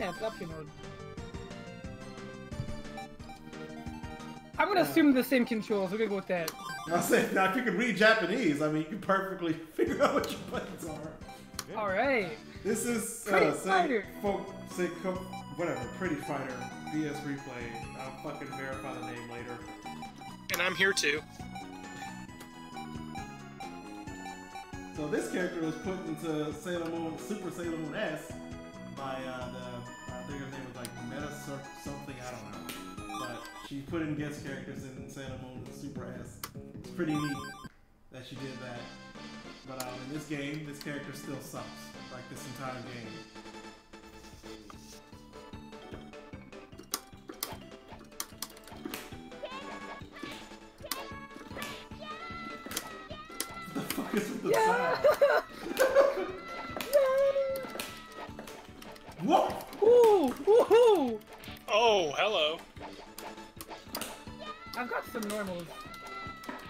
Yeah, it's option mode. I'm gonna assume the same controls. We're gonna go with that. I said, now if you can read Japanese, I mean, you can perfectly figure out what your buttons are. All right. This is Pretty uh, say, Fighter. folk, say, whatever, Pretty Fighter, BS Replay. I'll fucking verify the name later. And I'm here too. So this character was put into Sailor Moon, Super Sailor Moon S by uh, the, something, I don't know. But she put in guest characters in Sailor Moon Super S. It's pretty neat that she did that. But um, in this game, this character still sucks, like this entire game. What the fuck is with the Yeah. Oh, hello. I've got some normals.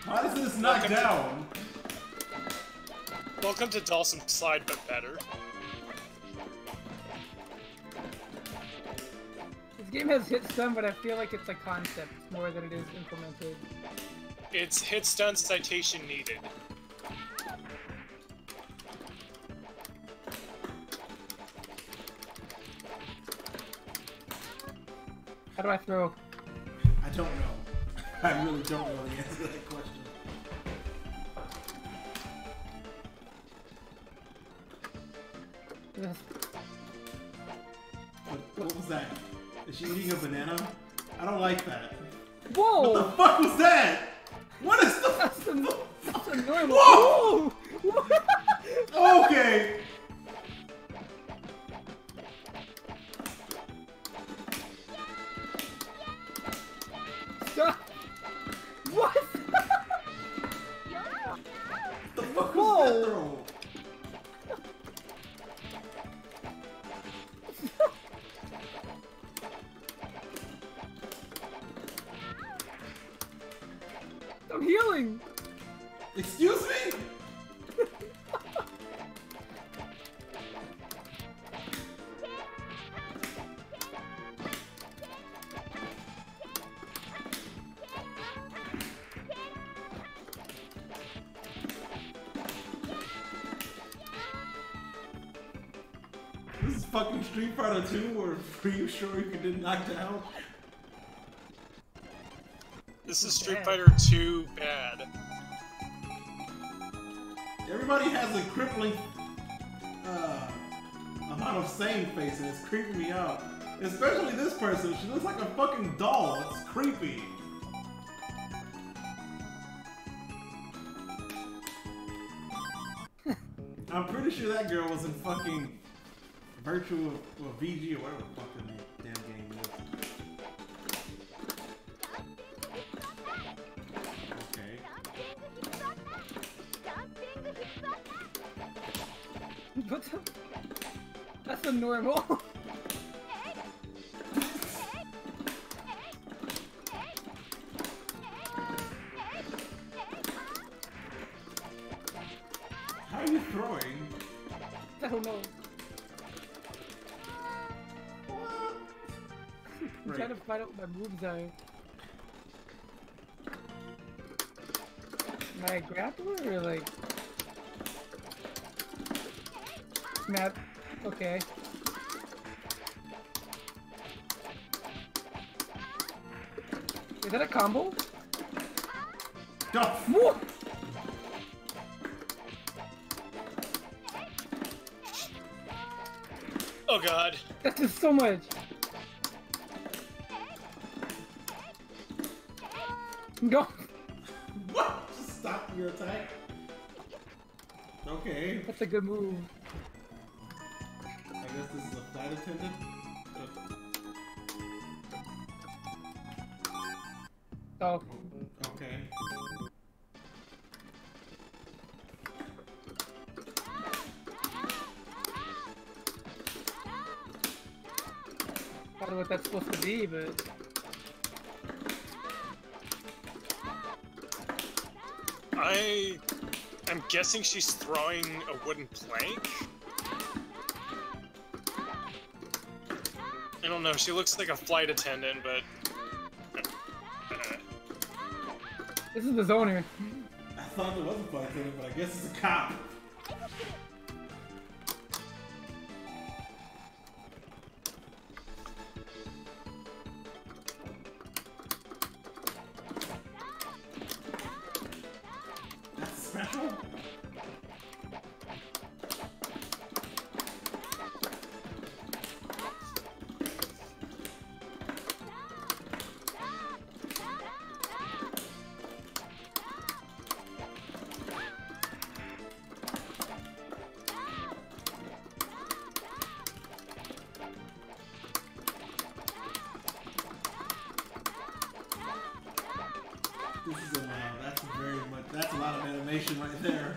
Why does this knock down? Welcome to Dawson Slide, but better. This game has hit stun, but I feel like it's a concept more than it is implemented. It's hit stun citation needed. How do I throw? I don't know. I really don't know the answer to that question. What, what was that? Is she eating a banana? I don't like that. Whoa! What the fuck was that? What is the? That's a, that's a normal. Whoa! Whoa! Okay. I'm healing. Excuse me? This is fucking Street Fighter 2 or are you sure you get knocked down? This is Street Fighter 2 bad. Everybody has a crippling uh, amount of same face and it's creeping me out. Especially this person. She looks like a fucking doll. It's creepy. I'm pretty sure that girl was in fucking Virtual or VG or whatever the fuck the name- damn What the? That's a normal. How are you throwing? I don't know. I'm trying to find out what my moves are. My grappler or like? Snap. Okay. Is that a combo? No. Whoa! Oh god. That does so much. Go. What? Just stop your attack. Okay. That's a good move. I guess this is a flight attendant. Oh, Okay. I don't know what that's supposed to be, but I am guessing she's throwing a wooden plank. Don't know. She looks like a flight attendant, but This is the zoner. I thought it was a flight attendant, but I guess it's a cop. Right there.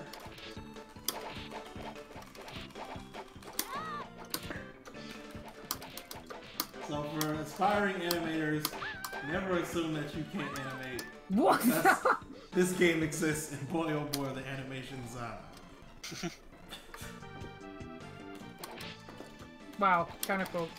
So for aspiring animators, never assume that you can't animate. What? This game exists, and boy oh boy, the animations. Uh, wow, kind of cool.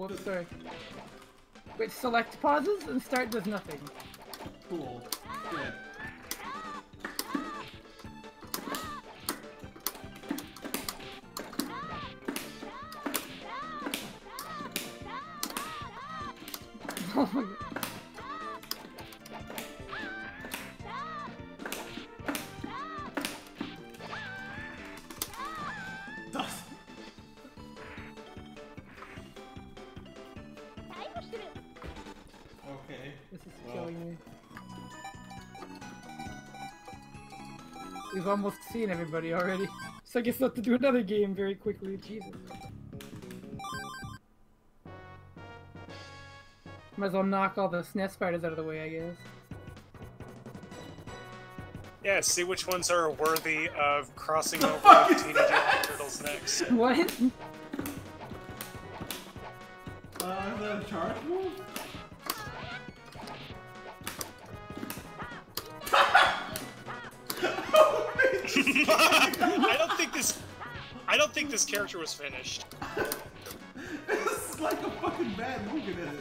Whoops, sorry. Wait, select pauses and start does nothing. cool. Good. Oh my god. We've almost seen everybody already. So I guess we'll have to do another game very quickly. Jesus. Might as well knock all the SNES fighters out of the way, I guess. yeah, see which ones are worthy of crossing over fuck with is Teenage Mutant Turtles next. What? Uh, is that a charge I don't think this. I don't think this character was finished. this is like a fucking bad movie, isn't it?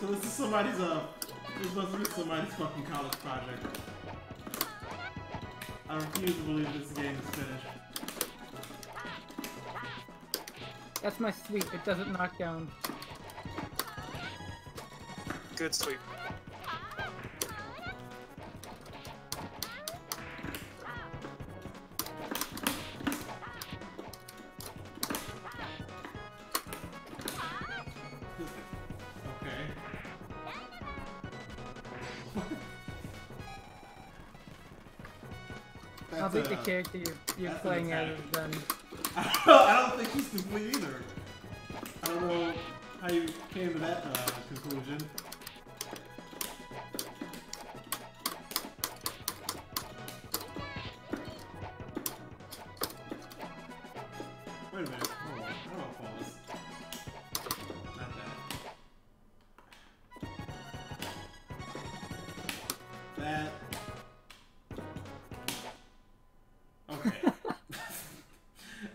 So this is somebody's uh this must be somebody's fucking college project. I refuse to believe this game is finished. That's my sweep. It doesn't knock down. Good sweep. Okay. I don't think the uh, character you're, you're playing as attack. is done. I don't think he's complete either. I don't know how you came to that uh, conclusion.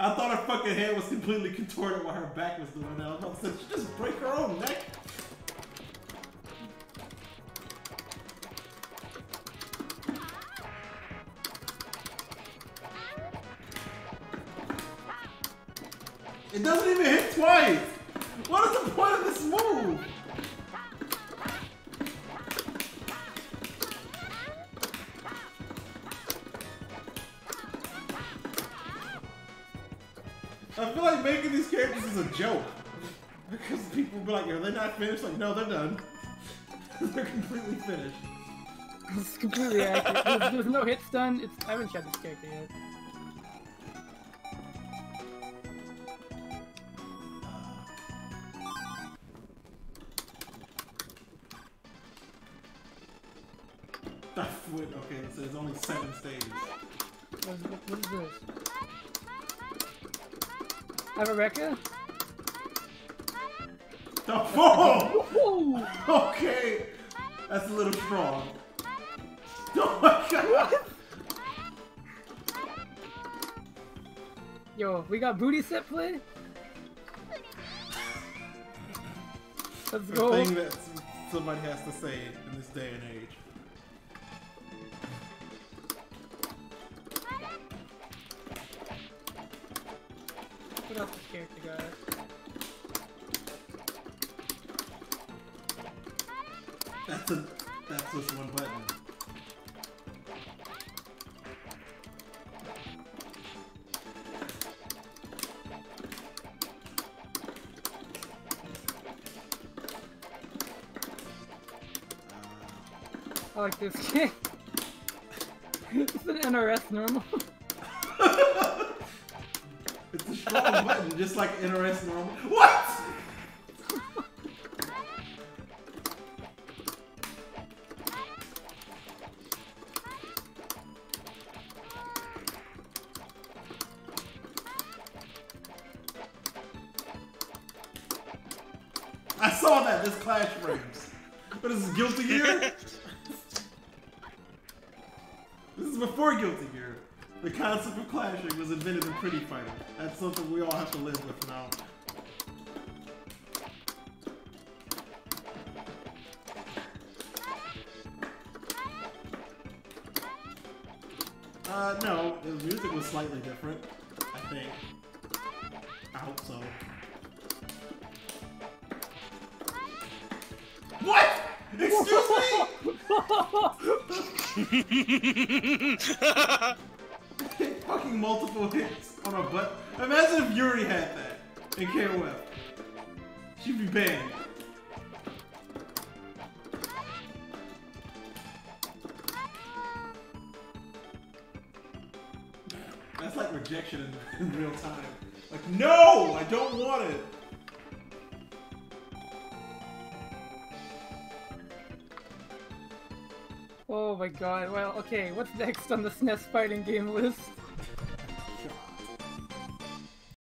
I thought her fucking head was completely contorted while her back was doing that. I was about to say, she just break her own neck. I feel like making these characters is a joke. Because people will be like, are they not finished? Like, no, they're done. they're completely finished. It's completely accurate. There's, there's no hit stun. It's I haven't tried this character yet. Okay, so there's only seven stages. What is, what this? Avareka? The phone! Okay! That's a little strong. Oh my god! Yo, we got booty set play? Let's The go. thing that somebody has to say in this day and age. Else this character got? That's a that's just one button. I like this game. it's an NRS normal. Button, just like NRS normal. What? I saw that. This Clash frames. What is this, Guilty Gear? this is before Guilty Gear. The concept of clashing was invented in Pretty Fighter. That's something we all have to live with now. Uh, no, the music was slightly different, I think. I hope so. What? Excuse me? Fucking multiple hits on a butt. Imagine if Yuri had that in KOF. She'd be banned. That's like rejection in, in real time. Like, no! I don't want it! Oh my god, well, okay, what's next on the SNES fighting game list?